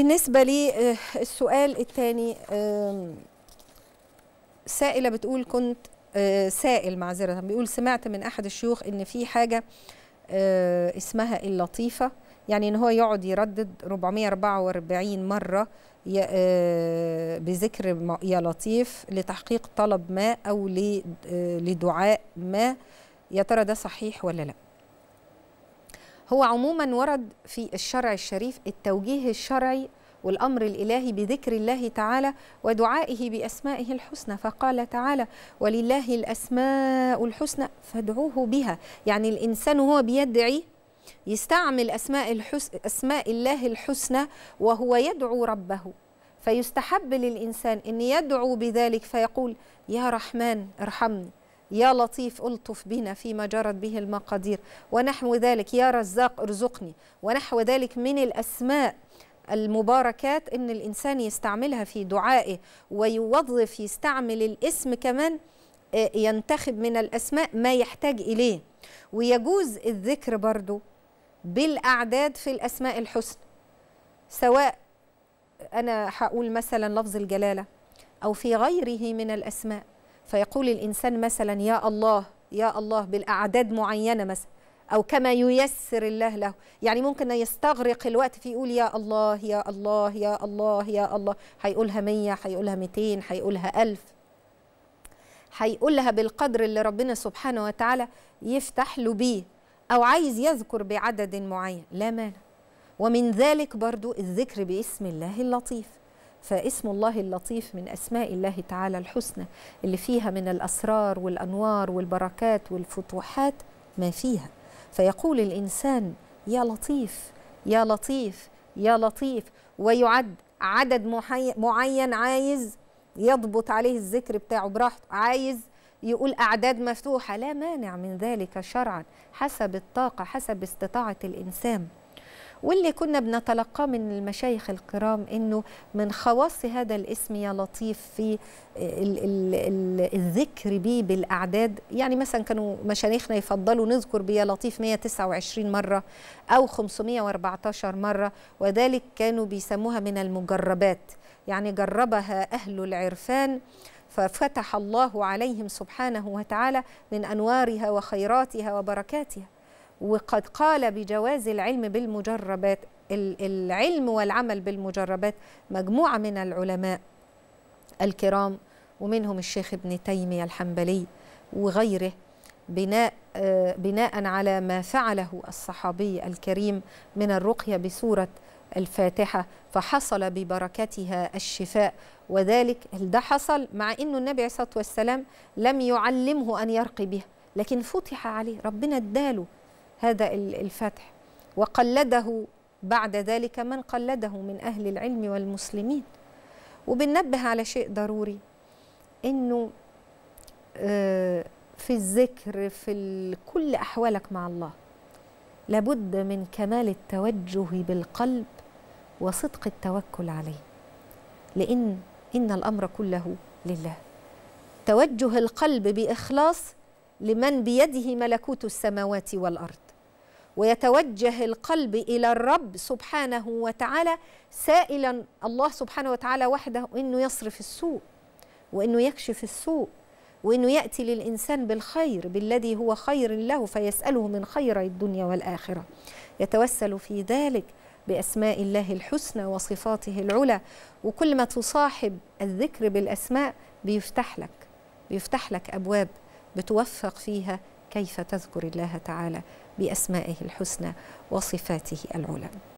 بالنسبة لي آه، الثاني سائلة بتقول كنت آه، سائل معذرة بيقول سمعت من أحد الشيوخ إن في حاجة آه، اسمها اللطيفة يعني إن هو يقعد يردد 444 مرة بذكر يا لطيف لتحقيق طلب ما أو لدعاء ما يا ترى ده صحيح ولا لأ؟ هو عموما ورد في الشرع الشريف التوجيه الشرعي والأمر الإلهي بذكر الله تعالى ودعائه بأسمائه الحسنى. فقال تعالى ولله الأسماء الحسنى فادعوه بها. يعني الإنسان وهو بيدعي يستعمل أسماء الحسن أسماء الله الحسنى وهو يدعو ربه. فيستحب للإنسان إن يدعو بذلك فيقول يا رحمن ارحمني. يا لطيف ألطف بنا فيما جرت به المقادير. ونحو ذلك يا رزاق ارزقني. ونحو ذلك من الأسماء المباركات إن الإنسان يستعملها في دعائه ويوظف يستعمل الاسم كمان آه، ينتخب من الأسماء ما يحتاج إليه. ويجوز الذكر برضو بالأعداد في الأسماء الحسنى سواء أنا هقول مثلا لفظ الجلالة أو في غيره من الأسماء فيقول الإنسان مثلا يا الله يا الله بالأعداد معينة مثلا. أو كما ييسر الله له. يعني ممكن يستغرق الوقت في يقول يا الله يا الله يا الله يا الله. هيقولها مية هيقولها 200 هيقولها ألف. هيقولها بالقدر اللي ربنا سبحانه وتعالى يفتح له بيه. أو عايز يذكر بعدد معين. لا مانع. ومن ذلك برضو الذكر باسم الله اللطيف. فاسم الله اللطيف من أسماء الله تعالى الحسنى اللي فيها من الأسرار والأنوار والبركات والفتوحات ما فيها. فيقول الإنسان يا لطيف يا لطيف يا لطيف. ويعد عدد معين عايز يضبط عليه الذكر بتاعه براحته عايز يقول أعداد مفتوحة. لا مانع من ذلك شرعا حسب الطاقة حسب استطاعة الإنسان. واللي كنا بنتلقاه من المشايخ الكرام إنه من خواص هذا الاسم يا لطيف في ال ال ال الذكر به بالأعداد. يعني مثلا كانوا مشايخنا يفضلوا نذكر بيا لطيف 129 مرة أو 514 مرة وذلك كانوا بيسموها من المجربات. يعني جربها أهل العرفان ففتح الله عليهم سبحانه وتعالى من أنوارها وخيراتها وبركاتها. وقد قال بجواز العلم بالمجربات ال- العلم والعمل بالمجربات مجموعة من العلماء الكرام ومنهم الشيخ ابن تيمية الحنبلي وغيره بناء بناء على ما فعله الصحابي الكريم من الرقية بسورة الفاتحة فحصل ببركتها الشفاء. وذلك ده حصل مع إنه النبي عليه الصلاة والسلام لم يعلمه أن يرقي بها لكن فتح عليه ربنا اداله هذا ال- الفتح. وقلده بعد ذلك من قلده من أهل العلم والمسلمين. وبننبه على شيء ضروري إنه آه، في الذكر في كل أحوالك مع الله لابد من كمال التوجه بالقلب وصدق التوكل عليه. لإن إن الأمر كله لله. توجه القلب بإخلاص لمن بيده ملكوت السماوات والأرض. ويتوجه القلب إلى الرب سبحانه وتعالى سائلا الله سبحانه وتعالى وحده إنه يصرف السوء وإنه يكشف السوء وإنه يأتي للإنسان بالخير بالذي هو خير له فيسأله من خير الدنيا والآخرة. يتوسل في ذلك بأسماء الله الحسنى وصفاته العلى وكل ما تصاحب الذكر بالأسماء بيفتح لك بيفتح لك أبواب بتوفق فيها كيف تذكر الله تعالى بأسمائه الحسنى وصفاته العلى.